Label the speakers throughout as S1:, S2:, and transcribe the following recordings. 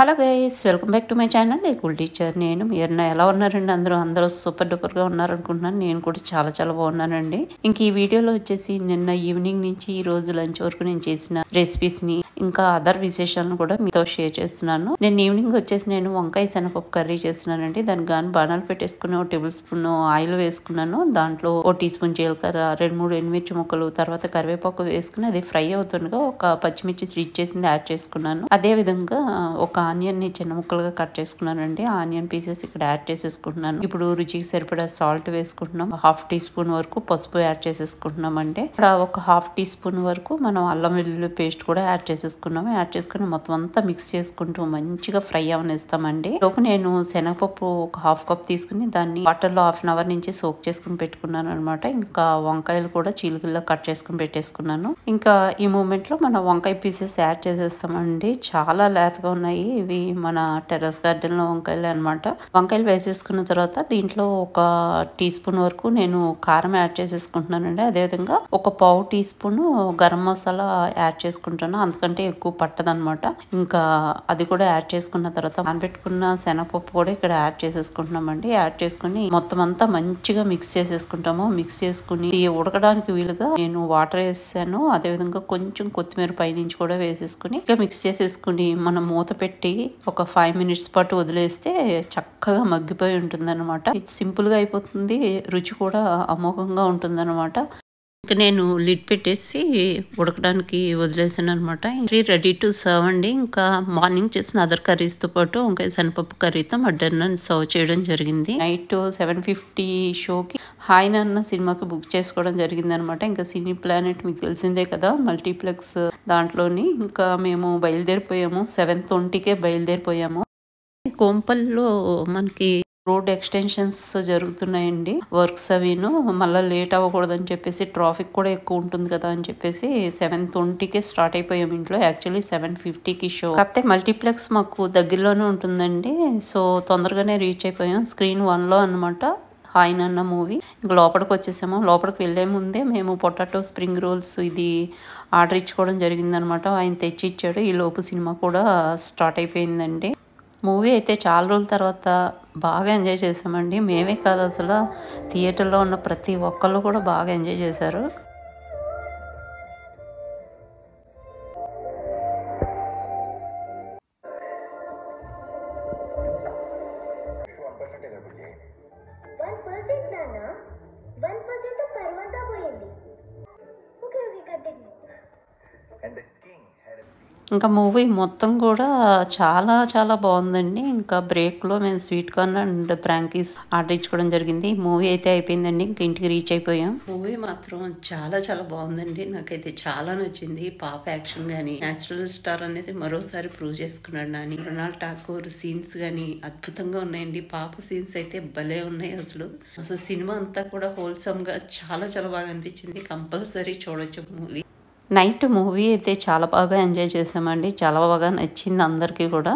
S1: Hello guys welcome back to my channel cool teacher నేను. మీరు ఎలా ఉన్నారండి? అందరూ అందరూ సూపర్ డూపర్గా ఉన్నారనుకుంటున్నాను. నేను కూడా చాలా చాలా బాగున్నానండి. ఇంక ఈ వీడియోలో వచ్చేసి నిన్న ఈవినింగ్ నుంచి ఈ రోజు లంచ్ వరకు నేను చేసిన రెసిపీస్ని ఇంకా అదర్ విశేషాలను కూడా మీతో షేర్ చేస్తున్నాను. నేను ఈవినింగ్ వచ్చేసి నేను వంకాయ శనగపప్పు కర్రీ చేస్తున్నానండి. దానికి గాను బాణాలు పెట్టేసుకుని ఒక టేబుల్ స్పూన్ ఆయిల్ వేసుకున్నాను. దాంట్లో ఒక టీ స్పూన్ జీలకర్ర రెండు మూడు ఎనిమిర్చి ముక్కలు తర్వాత కరివేపాకు వేసుకుని అది ఫ్రై అవుతుండగా ఒక పచ్చిమిర్చి స్వీట్ చేసింది యాడ్ చేసుకున్నాను. అదే విధంగా ఒక ఆనియన్ని చిన్న ముక్కలుగా కట్ చేసుకున్నానండి. ఆనియన్ పీసెస్ ఇక్కడ యాడ్ చేసేసుకుంటున్నాను. ఇప్పుడు రుచికి సరిపడా సాల్ట్ వేసుకుంటున్నాం. హాఫ్ టీ స్పూన్ వరకు పసుపు యాడ్ చేసేసుకుంటున్నాం అంటే ఇక్కడ ఒక హాఫ్ టీ స్పూన్ వరకు మనం అల్లం వెల్లుల్లి పేస్ట్ కూడా యాడ్ చేసేసుకున్నాము యాడ్ చేసుకుని మొత్తం అంతా మిక్స్ చేసుకుంటూ మంచిగా ఫ్రై అవనిస్తామండి. లోపు నేను శనగపప్పు ఒక హాఫ్ కప్ తీసుకుని దాన్ని వాటర్లో హాఫ్ అన్ అవర్ నుంచి సోక్ చేసుకుని పెట్టుకున్నాను అనమాట ఇంకా వంకాయలు కూడా చీలికల్లో కట్ చేసుకుని పెట్టేసుకున్నాను. ఇంకా ఈ మూమెంట్లో మన వంకాయ పీసెస్ యాడ్ చేసేస్తామండి. చాలా లేతగా ఉన్నాయి. ఇవి మన టెర్రస్ గార్డెన్లో వంకాయలు అనమాట వంకాయలు వేసేసుకున్న తర్వాత దీంట్లో ఒక టీ స్పూన్ వరకు నేను కారం యాడ్ చేసేసుకుంటున్నానండి. అదేవిధంగా ఒక పావు teaspoon garam masala add చేసుకుంటాను. అందుకంటే ఎక్కువ పట్టదనమాట ఇంకా అది కూడా యాడ్ చేసుకున్న తర్వాత నానబెట్టుకున్న శనగపప్పు కూడా ఇక్కడ యాడ్ చేసేసుకుంటున్నామండి. యాడ్ చేసుకుని మొత్తం అంతా మంచిగా మిక్స్ చేసేసుకుంటాము. మిక్స్ చేసుకుని ఉడకడానికి వీలుగా నేను వాటర్ వేసాను. అదేవిధంగా కొంచెం కొత్తిమీర పైనుంచి కూడా వేసేసుకుని ఇక మిక్స్ చేసేసుకుని మనం మూత పెట్టి ఒక ఫైవ్ మినిట్స్ పాటు వదిలేస్తే చక్కగా మగ్గిపోయి ఉంటుంది అనమాట ఇది అయిపోతుంది. రుచి కూడా అమోఘంగా ఉంటుంది అనమాట ఇంకా నేను లిడ్ పెట్టేసి ఉడకడానికి వదిలేసాను అనమాట రెడీ టు సర్వ్ అండి. ఇంకా మార్నింగ్ చేసిన అదర్ కర్రీస్తో పాటు వంకాయ శనపప్పు కర్రీతో మటన్ సర్వ్ చేయడం జరిగింది. నైట్ సెవెన్ ఫిఫ్టీ షోకి హాయ్ నాన్న సినిమాకి బుక్ చేసుకోవడం జరిగింది అనమాట ఇంకా సినీ ప్లానెట్ మీకు తెలిసిందే కదా మల్టీప్లెక్స్ దాంట్లోని. ఇంకా మేము బయలుదేరిపోయాము. సెవెన్ ట్వంటీకే బయలుదేరిపోయాము. కోంపల్లో మనకి రోడ్ ఎక్స్టెన్షన్స్ జరుగుతున్నాయండి. వర్క్స్ అవిను. మళ్ళీ లేట్ అవ్వకూడదని చెప్పేసి ట్రాఫిక్ కూడా ఎక్కువ ఉంటుంది కదా అని చెప్పేసి సెవెన్ ట్వంటీకే స్టార్ట్ అయిపోయాం ఇంట్లో. యాక్చువల్లీ సెవెన్ ఫిఫ్టీకి షో. కాకపోతే మల్టీప్లెక్స్ మాకు దగ్గరలోనే ఉంటుందండి. సో తొందరగానే రీచ్ అయిపోయాం. స్క్రీన్ వన్లో అనమాట హాయ్ నాన్న మూవీ. ఇంకా లోపలికి వచ్చేసాము. లోపలికి వెళ్ళే ముందే మేము పొటాటో స్ప్రింగ్ రోల్స్ ఇది ఆర్డర్ ఇచ్చుకోవడం జరిగిందనమాట ఆయన తెచ్చి ఇచ్చాడు ఈ లోపు సినిమా కూడా స్టార్ట్ అయిపోయిందండి. మూవీ అయితే చాలా రోజుల తర్వాత బాగా ఎంజాయ్ చేసామండి మేమే కాదు అసలు. థియేటర్లో ఉన్న ప్రతి ఒక్కళ్ళు కూడా బాగా ఎంజాయ్ చేశారు.
S2: And
S1: ఇంకా మూవీ మొత్తం కూడా చాలా చాలా బాగుందండి. ఇంకా బ్రేక్లో మేము sweet corn and frankies order ఇచ్చుకోవడం జరిగింది. మూవీ అయితే అయిపోయిందండి. ఇంక ఇంటికి రీచ్ అయిపోయాం. మూవీ మాత్రం చాలా చాలా బాగుందండి. నాకైతే చాలా నచ్చింది. పాప యాక్షన్ కానీ న్యాచురల్ స్టార్ అనేది మరోసారి ప్రూవ్ చేసుకున్నాడు నాని. రొనాల్డ్ ఠాకూర్ సీన్స్ కానీ అద్భుతంగా ఉన్నాయండి. పాప సీన్స్ అయితే భలే ఉన్నాయి అసలు. అసలు సినిమా అంతా కూడా హోల్సమ్గా చాలా చాలా బాగా అనిపించింది. కంపల్సరీ చూడొచ్చు మూవీ. నైట్ మూవీ అయితే చాలా బాగా ఎంజాయ్ చేసామండి. చాలా బాగా నచ్చింది అందరికీ కూడా.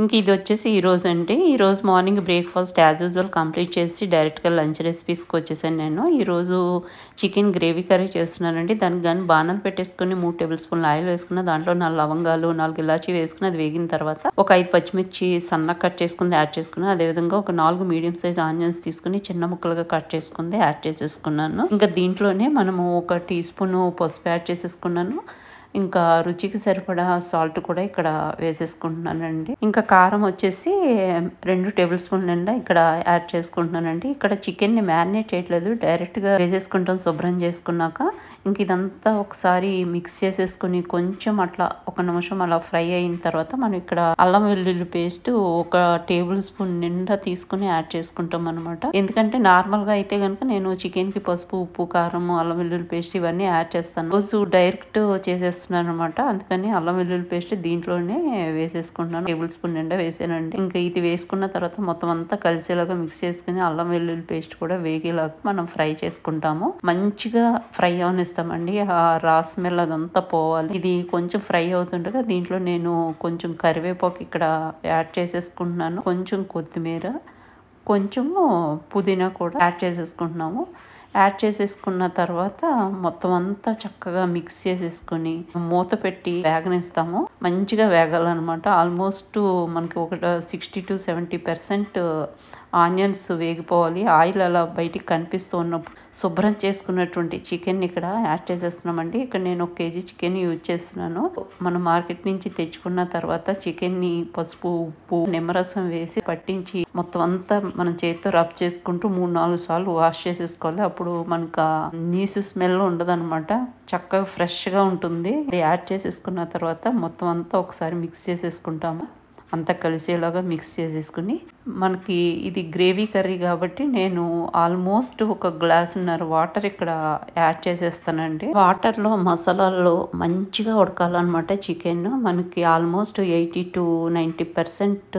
S1: ఇంక ఇది వచ్చేసి ఈరోజు అండి. ఈరోజు morning breakfast as usual complete చేసి డైరెక్ట్గా లంచ్ రెసిపీస్కి వచ్చేసాను నేను. ఈరోజు చికెన్ గ్రేవీ కర్రీ చేస్తున్నానండి. దానికి కానీ బాణాలు పెట్టేసుకుని మూడు టేబుల్ స్పూన్లు ఆయిల్ వేసుకున్న దాంట్లో నాలుగు లవంగాలు నాలుగు ఇలాచి వేసుకుని అది వేగిన తర్వాత ఒక ఐదు పచ్చిమిర్చి సన్నగా కట్ చేసుకుని యాడ్ చేసుకున్నాను అదేవిధంగా ఒక నాలుగు మీడియం సైజ్ ఆనియన్స్ తీసుకుని చిన్న ముక్కలుగా కట్ చేసుకుంది యాడ్ చేసేసుకున్నాను. ఇంకా దీంట్లోనే మనము ఒక టీ స్పూన్ పసుపు యాడ్ చేసేసుకున్నాను. ఇంకా రుచికి సరిపడా సాల్ట్ కూడా ఇక్కడ వేసేసుకుంటున్నానండి. ఇంకా కారం వచ్చేసి రెండు టేబుల్ స్పూన్ నిండా ఇక్కడ యాడ్ చేసుకుంటున్నానండి. ఇక్కడ చికెన్ని మ్యారినేట్ చేయట్లేదు డైరెక్ట్గా వేసేసుకుంటాం శుభ్రం చేసుకున్నాక. ఇంక ఇదంతా ఒకసారి మిక్స్ చేసేసుకుని కొంచెం అట్లా ఒక నిమిషం అలా ఫ్రై అయిన తర్వాత మనం ఇక్కడ అల్లం వెల్లుల్లి పేస్ట్ ఒక టేబుల్ స్పూన్ నిండా తీసుకుని యాడ్ చేసుకుంటాం అనమాట ఎందుకంటే నార్మల్గా అయితే కనుక నేను చికెన్కి పసుపు ఉప్పు కారం అల్లం వెల్లుల్లి పేస్ట్ ఇవన్నీ యాడ్ చేస్తాను. రోజు డైరెక్ట్ చేసేస్తాను. చేస్తున్నాను అనమాట అందుకని అల్లం వెల్లుల్లి పేస్ట్ దీంట్లోనే వేసేసుకుంటున్నాను. టేబుల్ స్పూన్ నిండా వేసానండి. ఇంకా ఇది వేసుకున్న తర్వాత మొత్తం అంతా కలిసేలాగా మిక్స్ చేసుకుని అల్లం వెల్లుల్లి పేస్ట్ కూడా వేగేలాగా మనం ఫ్రై చేసుకుంటాము. మంచిగా ఫ్రై అవనిస్తామండి. ఆ రా స్మెల్ అదంతా పోవాలి. ఇది కొంచెం ఫ్రై అవుతుండగా దీంట్లో నేను కొంచెం కరివేపాకు ఇక్కడ యాడ్ చేసేసుకుంటున్నాను. కొంచెం కొత్తిమీర కొంచెము పుదీనా కూడా యాడ్ చేసేసుకుంటున్నాము. యాడ్ చేసేసుకున్న తర్వాత మొత్తం అంతా చక్కగా మిక్స్ చేసేసుకొని మూత పెట్టి వేగనిస్తాము. మంచిగా వేగాలన్నమాట. ఆల్మోస్ట్ మనకి ఒక sixty to seventy percent onions వేగిపోవాలి oil అలా బయటికి కనిపిస్తూ ఉన్నప్పుడు శుభ్రం చేసుకున్నటువంటి చికెన్ ఇక్కడ యాడ్ చేసేస్తున్నామండి. ఇక్కడ నేను ఒక కేజీ చికెన్ యూజ్ చేస్తున్నాను. మనం మార్కెట్ నుంచి తెచ్చుకున్న తర్వాత చికెన్ని పసుపు ఉప్పు నిమ్మరసం వేసి పట్టించి మొత్తం అంతా మనం చేతితో రబ్ చేసుకుంటూ మూడు నాలుగు సార్లు వాష్ చేసేసుకోవాలి. అప్పుడు మనకు నీసు స్మెల్ ఉండదన్నమాట. చక్కగా ఫ్రెష్గా ఉంటుంది. యాడ్ చేసేసుకున్న తర్వాత మొత్తం అంతా ఒకసారి మిక్స్ చేసేసుకుంటాము. అంతా కలిసేలాగా మిక్స్ చేసేసుకుని మనకి ఇది గ్రేవీ కర్రీ కాబట్టి నేను ఆల్మోస్ట్ ఒక గ్లాసున్నర వాటర్ ఇక్కడ యాడ్ చేసేస్తానండి. వాటర్లో మసాలాల్లో మంచిగా ఉడకాలన్నమాట చికెన్. మనకి almost eighty to ninety percent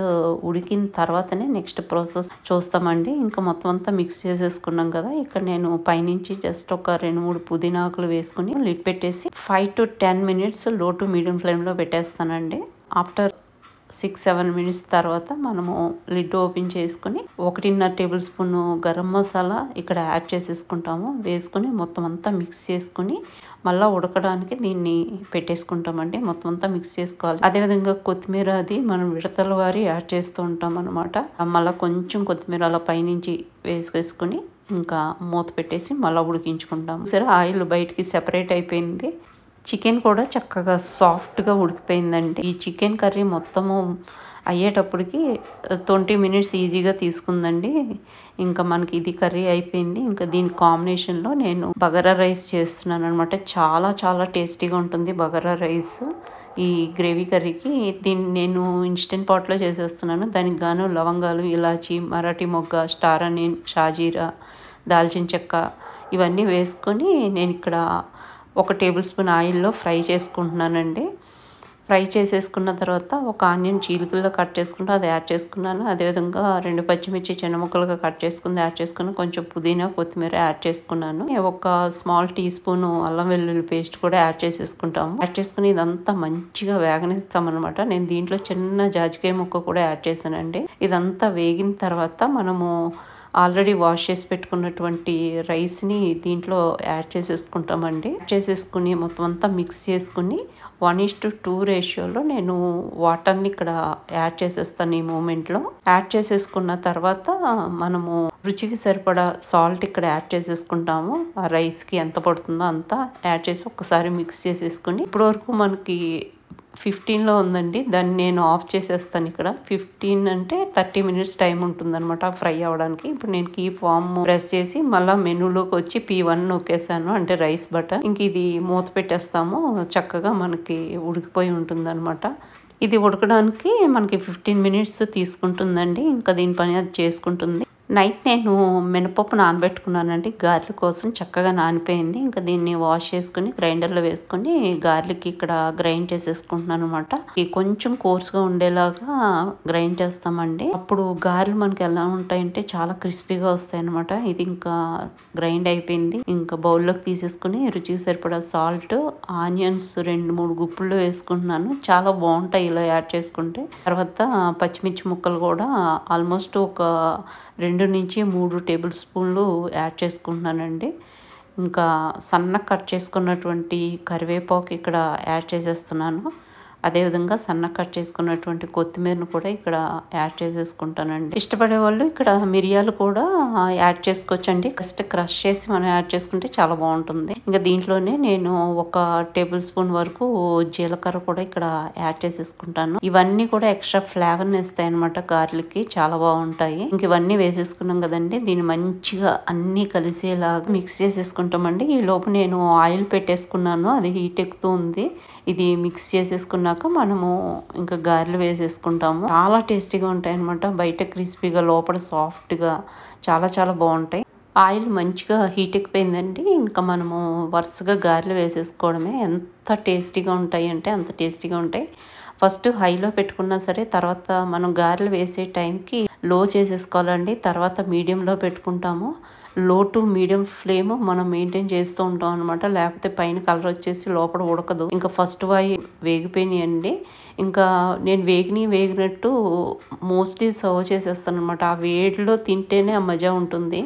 S1: ఉడికిన తర్వాతనే నెక్స్ట్ ప్రాసెస్ చూస్తామండి. ఇంకా మొత్తం అంతా మిక్స్ చేసేసుకున్నాం కదా ఇక్కడ నేను పైనుంచి జస్ట్ ఒక రెండు మూడు పుదీనాకులు వేసుకుని లిడ్ పెట్టేసి ఫైవ్ టు టెన్ మినిట్స్లో టు మీడియం ఫ్లేమ్లో పెట్టేస్తానండి. ఆఫ్టర్ సిక్స్ సెవెన్ మినిట్స్ తర్వాత మనము లిడ్ ఓపెన్ చేసుకుని ఒకటిన్నర టేబుల్ స్పూన్ గరం మసాలా ఇక్కడ యాడ్ చేసేసుకుంటాము. వేసుకుని మొత్తం అంతా మిక్స్ చేసుకుని మళ్ళీ ఉడకడానికి దీన్ని పెట్టేసుకుంటామండి. మొత్తం అంతా మిక్స్ చేసుకోవాలి. అదేవిధంగా కొత్తిమీర అది మనం విడతల వారి యాడ్ చేస్తూ ఉంటాం అనమాట మళ్ళీ కొంచెం కొత్తిమీర అలా పైనుంచి వేసుకేసుకుని ఇంకా మూత పెట్టేసి మళ్ళీ ఉడికించుకుంటాము. సరే ఆయిల్ బయటికి సెపరేట్ అయిపోయింది. చికెన్ కూడా చక్కగా సాఫ్ట్గా ఉడికిపోయిందండి. ఈ చికెన్ కర్రీ మొత్తము అయ్యేటప్పటికి ట్వంటీ మినిట్స్ ఈజీగా తీసుకుందండి. ఇంకా మనకి ఇది కర్రీ అయిపోయింది. ఇంకా దీని కాంబినేషన్లో నేను బగారా రైస్ చేస్తున్నాను అనమాట చాలా చాలా టేస్టీగా ఉంటుంది బగారా రైస్. ఈ గ్రేవీ కర్రీకి దీన్ని నేను ఇన్స్టెంట్ పాట్లో చేసేస్తున్నాను. దానికి గాను లవంగాలు ఇలాచి మరాఠీ మొగ్గ స్టార్ అనియన్ షాజీరా దాల్చిన చెక్క ఇవన్నీ వేసుకొని నేను ఇక్కడ ఒక టేబుల్ స్పూన్ ఆయిల్లో ఫ్రై చేసుకుంటున్నానండి. ఫ్రై చేసేసుకున్న తర్వాత ఒక ఆనియన్ చీలికల్లో కట్ చేసుకుంటూ అది యాడ్ చేసుకున్నాను. అదేవిధంగా రెండు పచ్చిమిర్చి చిన్న ముక్కలుగా కట్ చేసుకుని యాడ్ చేసుకుని కొంచెం పుదీనా కొత్తిమీర యాడ్ చేసుకున్నాను. ఒక స్మాల్ టీ స్పూన్ అల్లం వెల్లుల్లి పేస్ట్ కూడా యాడ్ చేసేసుకుంటాము. యాడ్ చేసుకుని ఇదంతా మంచిగా వేగనిస్తామన్నమాట. నేను దీంట్లో చిన్న జాజికాయ ముక్క కూడా యాడ్ చేశానండి. ఇదంతా వేగిన తర్వాత మనము ఆల్రెడీ వాష్ చేసి పెట్టుకున్నటువంటి రైస్ని దీంట్లో యాడ్ చేసేసుకుంటామండి. చేసేసుకుని మొత్తం అంతా మిక్స్ చేసుకుని వన్ ఇస్ టు టూ రేషియోలో నేను వాటర్ని ఇక్కడ యాడ్ చేసేస్తాను ఈ మూమెంట్లో. యాడ్ చేసేసుకున్న తర్వాత మనము రుచికి సరిపడా సాల్ట్ ఇక్కడ యాడ్ చేసేసుకుంటాము. ఆ రైస్కి ఎంత పడుతుందో అంతా యాడ్ చేసి ఒక్కసారి మిక్స్ చేసేసుకుని ఇప్పటివరకు మనకి ఫిఫ్టీన్లో ఉందండి. దాన్ని నేను ఆఫ్ చేసేస్తాను ఇక్కడ. ఫిఫ్టీన్ అంటే థర్టీ మినిట్స్ టైం ఉంటుందన్నమాట ఫ్రై అవ్వడానికి. ఇప్పుడు నేను కీ ఫామ్ ప్రెస్ చేసి మళ్ళీ మెనూలోకి వచ్చి పీ వన్ నొక్కేసాను. అంటే రైస్ బటర్. ఇంక ఇది మూత పెట్టేస్తాము. చక్కగా మనకి ఉడికిపోయి ఉంటుందన్నమాట. ఇది ఉడకడానికి మనకి ఫిఫ్టీన్ మినిట్స్ తీసుకుంటుందండి. ఇంకా దీని పని అది చేసుకుంటుంది. నైట్ నేను మినపప్పు నానబెట్టుకున్నానండి. గార్లిక్ కోసం చక్కగా నానిపోయింది. ఇంకా దీన్ని వాష్ చేసుకుని గ్రైండర్లో వేసుకొని గార్లిక్ ఇక్కడ గ్రైండ్ చేసేసుకుంటున్నాను అనమాట కొంచెం కోర్స్గా ఉండేలాగా గ్రైండ్ చేస్తామండి. అప్పుడు గారెలు మనకి ఎలా ఉంటాయంటే చాలా క్రిస్పీగా వస్తాయి అనమాట ఇది ఇంకా గ్రైండ్ అయిపోయింది. ఇంకా బౌల్లోకి తీసేసుకుని రుచికి సరిపడా సాల్ట్ ఆనియన్స్ రెండు మూడు గుప్పులు వేసుకుంటున్నాను. చాలా బాగుంటాయి ఇలా యాడ్ చేసుకుంటే. తర్వాత పచ్చిమిర్చి ముక్కలు కూడా ఆల్మోస్ట్ ఒక రెండు రెండు నుంచి మూడు టేబుల్ స్పూన్లు యాడ్ చేసుకుంటున్నానండి. ఇంకా సన్న కట్ చేసుకున్నటువంటి కరివేపాకు ఇక్కడ యాడ్ చేసేస్తున్నాను. అదేవిధంగా సన్న కట్ చేసుకున్నటువంటి కొత్తిమీరను కూడా ఇక్కడ యాడ్ చేసేసుకుంటానండి. ఇష్టపడే వాళ్ళు ఇక్కడ మిరియాలు కూడా యాడ్ చేసుకోవచ్చండి. ఫస్ట్ క్రష్ చేసి మనం యాడ్ చేసుకుంటే చాలా బాగుంటుంది. ఇంకా దీంట్లోనే నేను ఒక టేబుల్ స్పూన్ వరకు జీలకర్ర కూడా ఇక్కడ యాడ్ చేసేసుకుంటాను. ఇవన్నీ కూడా ఎక్స్ట్రా ఫ్లేవర్ని ఇస్తాయి అనమాట గార్లిక్కి. చాలా బాగుంటాయి. ఇంక ఇవన్నీ వేసేసుకున్నాం కదండి. దీన్ని మంచిగా అన్నీ కలిసేలాగా మిక్స్ చేసేసుకుంటామండి. ఈ లోపు నేను ఆయిల్ పెట్టేసుకున్నాను. అది హీట్ ఎక్కుతూ ఉంది. ఇది మిక్స్ చేసేసుకున్నాక మనము ఇంకా గారెలు వేసేసుకుంటాము. చాలా టేస్టీగా ఉంటాయి అనమాట బయట క్రిస్పీగా లోపల సాఫ్ట్గా చాలా చాలా బాగుంటాయి. ఆయిల్ మంచిగా హీట్ ఎక్కిపోయిందండి ఇంకా మనము వరుసగా గారెలు వేసేసుకోవడమే. ఎంత టేస్టీగా ఉంటాయి అంటే అంత టేస్టీగా ఉంటాయి. ఫస్ట్ హైలో పెట్టుకున్నా సరే తర్వాత మనం గారెలు వేసే టైంకి లో చేసేసుకోవాలండి. తర్వాత మీడియంలో పెట్టుకుంటాము. లో టు మీడియం ఫ్లేమ్ మనం మెయింటైన్ చేస్తూ ఉంటాం అనమాట లేకపోతే పైన కలర్ వచ్చేసి లోపల ఉడకదు. ఇంకా ఫస్ట్ వాయి వేగిపోయినాయండి ఇంకా నేను వేగిని వేగినట్టు మోస్ట్లీ సర్వ్ చేసేస్తాను అనమాట ఆ వేడిలో తింటేనే ఆ మజా ఉంటుంది.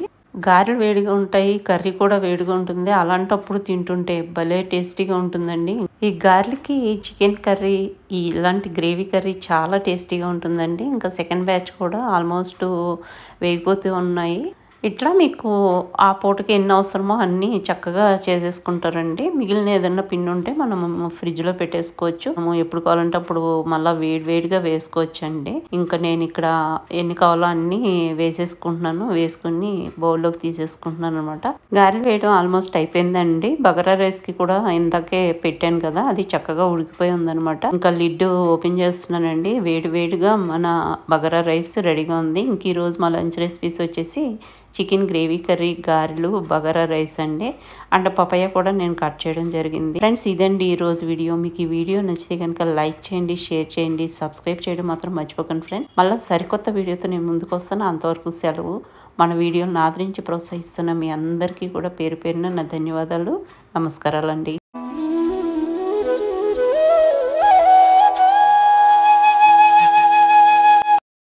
S1: గారెలు వేడిగా ఉంటాయి కర్రీ కూడా వేడిగా ఉంటుంది. అలాంటప్పుడు తింటుంటే భలే టేస్టీగా ఉంటుందండి. ఈ గారెలకి చికెన్ కర్రీ ఇలాంటి గ్రేవీ కర్రీ చాలా టేస్టీగా ఉంటుందండి. ఇంకా సెకండ్ బ్యాచ్ కూడా ఆల్మోస్ట్ వేగిపోతూ ఉన్నాయి. ఇట్లా మీకు ఆ పూటకి ఎన్ని అవసరమో అన్నీ చక్కగా చేసేసుకుంటారండి. మిగిలిన ఏదన్నా పిండి ఉంటే మనము ఫ్రిడ్జ్లో పెట్టేసుకోవచ్చు. మనం ఎప్పుడు కావాలంటే అప్పుడు మళ్ళీ వేడి వేడిగా వేసుకోవచ్చు అండి ఇంకా నేను ఇక్కడ ఎన్ని కావాలో అన్నీ వేసేసుకుంటున్నాను. వేసుకుని బౌల్లోకి తీసేసుకుంటున్నాను అనమాట గారెలు వేయడం ఆల్మోస్ట్ అయిపోయిందండి. బగారా రైస్కి కూడా ఇందాకే పెట్టాను కదా అది చక్కగా ఉడికిపోయి ఉందనమాట ఇంకా లిడ్ ఓపెన్ చేస్తున్నానండి. వేడి వేడిగా మన బగారా రైస్ రెడీగా ఉంది. ఇంక ఈరోజు మా లంచ్ రెసిపీస్ వచ్చేసి చికెన్ గ్రేవీ కర్రీ గారెలు బగారా రైస్ అండి. అండ్ పపాయ కూడా నేను కట్ చేయడం జరిగింది. ఫ్రెండ్స్ ఇదండి ఈ రోజు వీడియో. మీకు ఈ వీడియో నచ్చితే కనుక లైక్ చేయండి షేర్ చేయండి సబ్స్క్రైబ్ చేయడం మాత్రం మర్చిపోకండి ఫ్రెండ్ మళ్ళీ సరికొత్త వీడియోతో నేను ముందుకు వస్తాను. అంతవరకు సెలవు. మన వీడియోని ఆదరించి ప్రోత్సహిస్తున్న మీ అందరికీ కూడా పేరు పేరున నా ధన్యవాదాలు. నమస్కారాలండి.